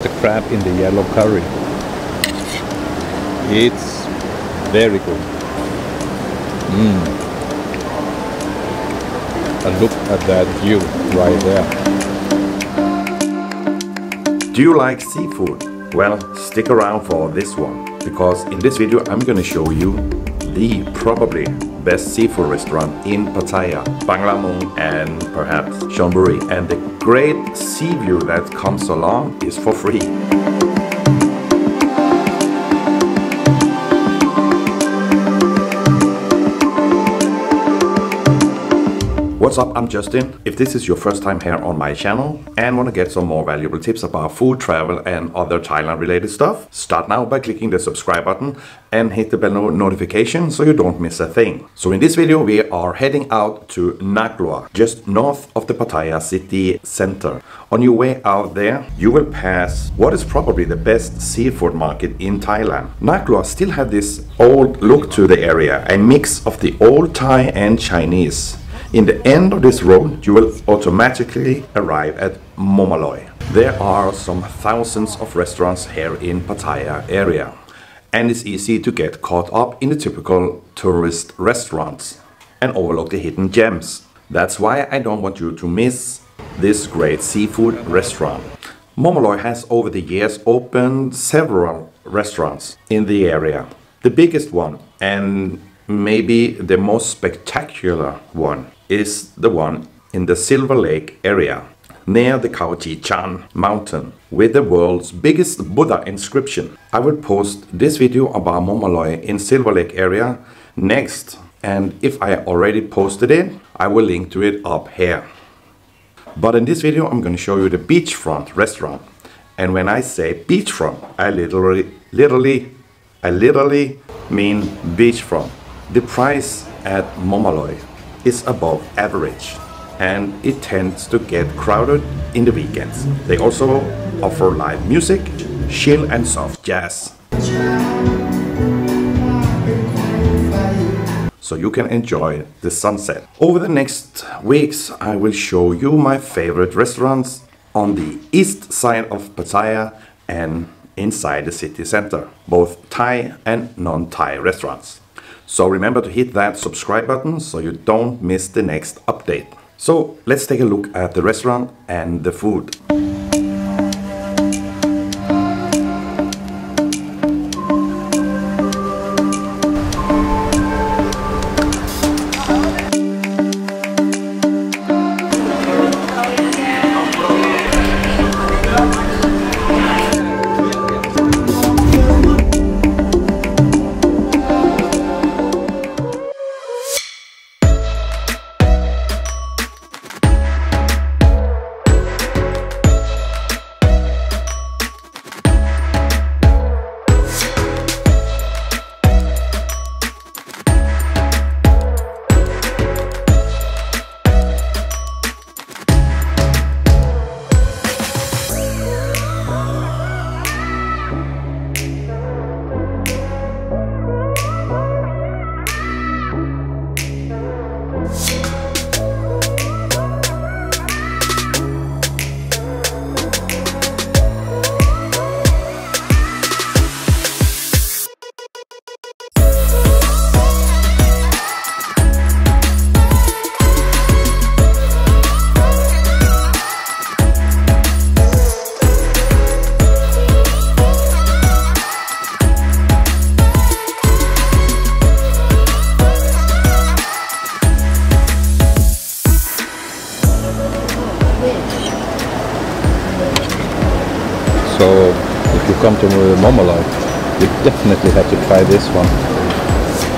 the crab in the yellow curry. It's very good. Mmm. And look at that view right there. Do you like seafood? Well, stick around for this one because in this video I'm gonna show you the probably best seafood restaurant in Pattaya, Banglamung and perhaps Chonburi and the great sea view that comes along is for free. What's up, I'm Justin. If this is your first time here on my channel and want to get some more valuable tips about food, travel and other Thailand related stuff, start now by clicking the subscribe button and hit the bell notification so you don't miss a thing. So in this video we are heading out to Naklua, just north of the Pattaya city center. On your way out there, you will pass what is probably the best seafood market in Thailand. Naklua still have this old look to the area, a mix of the old Thai and Chinese. In the end of this road, you will automatically arrive at Moom Aroi. There are some thousands of restaurants here in Pattaya area, and it's easy to get caught up in the typical tourist restaurants and overlook the hidden gems. That's why I don't want you to miss this great seafood restaurant. Moom Aroi has over the years opened several restaurants in the area. The biggest one and maybe the most spectacular one is the one in the Silver Lake area near the Khao Chan mountain with the world's biggest Buddha inscription. I will post this video about Moom Aroi in Silver Lake area next and if I already posted it, I will link to it up here. But in this video I'm going to show you the beachfront restaurant. And when I say beachfront, I literally, literally, I literally mean beachfront. The price at Moom Aroi is above average and it tends to get crowded in the weekends. They also offer live music, chill and soft jazz. So you can enjoy the sunset. Over the next weeks I will show you my favorite restaurants on the east side of Pattaya and inside the city center, both Thai and non-Thai restaurants. So remember to hit that subscribe button so you don't miss the next update. So let's take a look at the restaurant and the food. Come to Moom Aroi, you definitely have to try this one.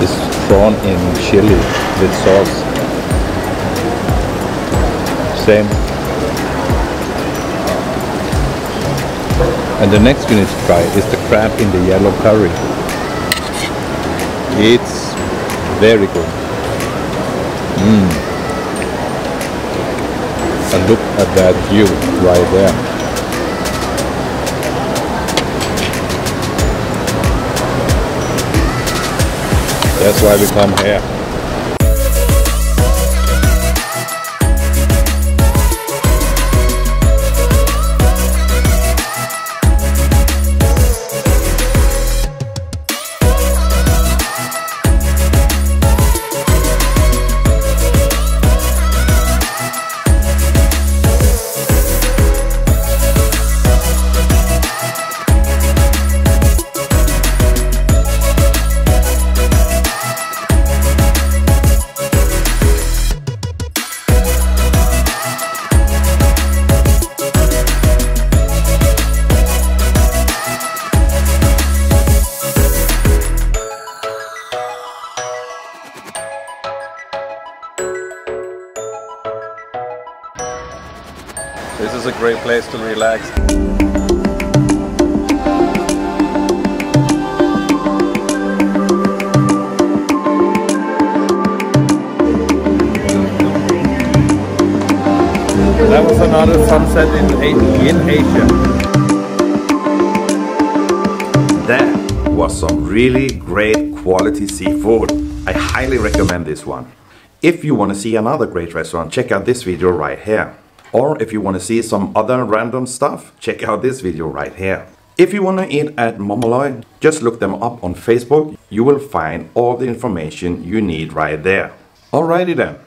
This prawn in chili with sauce. Same. And the next you need to try is the crab in the yellow curry. It's very good. Mmm. And look at that view right there. That's why we come here. Great place to relax. That was another sunset in, in Asia. That was some really great quality seafood. I highly recommend this one. If you want to see another great restaurant, check out this video right here. Or if you want to see some other random stuff, check out this video right here. If you want to eat at Moom Aroi, just look them up on Facebook. You will find all the information you need right there. Alrighty then.